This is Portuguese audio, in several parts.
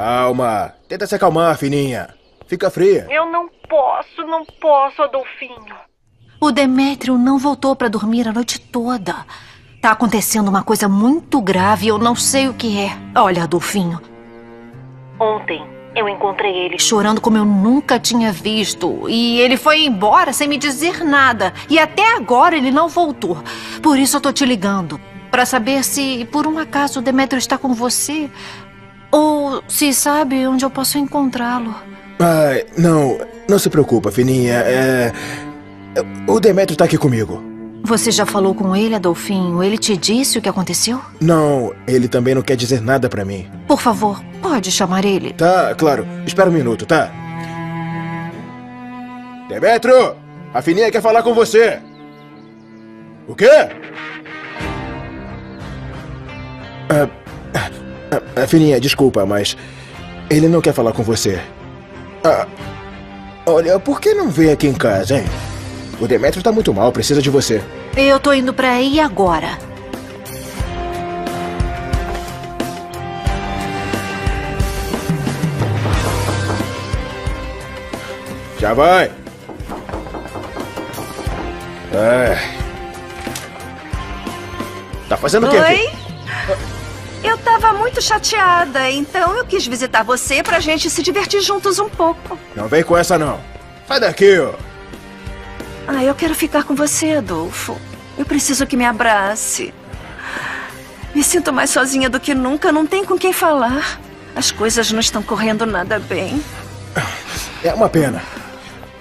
Calma. Tenta se acalmar, fininha. Fica fria. Eu não posso, não posso, Adolfinho. O Demétrio não voltou para dormir a noite toda. Tá acontecendo uma coisa muito grave, eu não sei o que é. Olha, Adolfinho, Ontem eu encontrei ele. chorando como eu nunca tinha visto. E ele foi embora sem me dizer nada. E até agora ele não voltou. Por isso eu tô te ligando. Pra saber se, por um acaso, o Demétrio está com você. Ou se sabe onde eu posso encontrá-lo. Ai, não. Não se preocupa, fininha. É... O Demetrio tá aqui comigo. Você já falou com ele, Adolfinho? Ele te disse o que aconteceu? Não, ele também não quer dizer nada pra mim. Por favor, pode chamar ele. Tá, claro. Espera um minuto, tá? Demetrio! A fininha quer falar com você. O quê? Ah, ah, fininha, desculpa, mas ele não quer falar com você. Ah, olha, por que não vem aqui em casa, hein? O Demetrio tá muito mal, precisa de você. Eu tô indo pra aí agora. Já vai. Ai. Tá fazendo o quê? Oi? Eu tava muito chateada, então eu quis visitar você pra gente se divertir juntos um pouco. Não vem com essa, não. Sai daqui, ó. Ah, eu quero ficar com você, Adolfo. Eu preciso que me abrace. Me sinto mais sozinha do que nunca, não tem com quem falar. As coisas não estão correndo nada bem. É uma pena.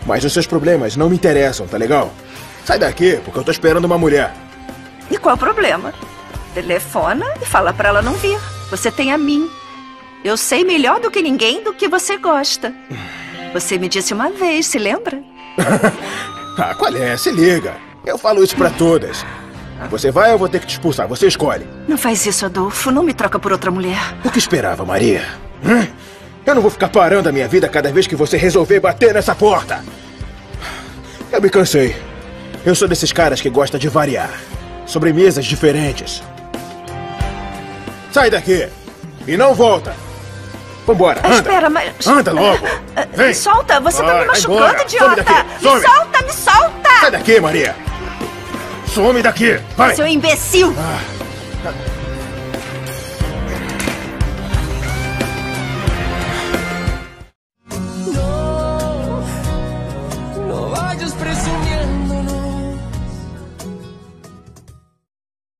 Mas os seus problemas não me interessam, tá legal? Sai daqui, porque eu tô esperando uma mulher. E qual o problema? Telefona e fala pra ela não vir. Você tem a mim. Eu sei melhor do que ninguém do que você gosta. Você me disse uma vez, se lembra? Ah, qual é? Se liga. Eu falo isso pra todas. Você vai ou eu vou ter que te expulsar? Você escolhe. Não faz isso, Adolfo. Não me troca por outra mulher. O que esperava, Maria? Hã? Eu não vou ficar parando a minha vida cada vez que você resolver bater nessa porta. Eu me cansei. Eu sou desses caras que gosta de variar. Sobremesas diferentes. Sai daqui! E não volta! Vambora, anda! Espera, mas... Anda logo! Eh, eh, Vem! Me solta! Você vai, tá me machucando, idiota! Some Some. Me solta, me solta! Sai daqui, Maria! Some daqui! Vai! Seu imbecil! Ah. No, no vayas no.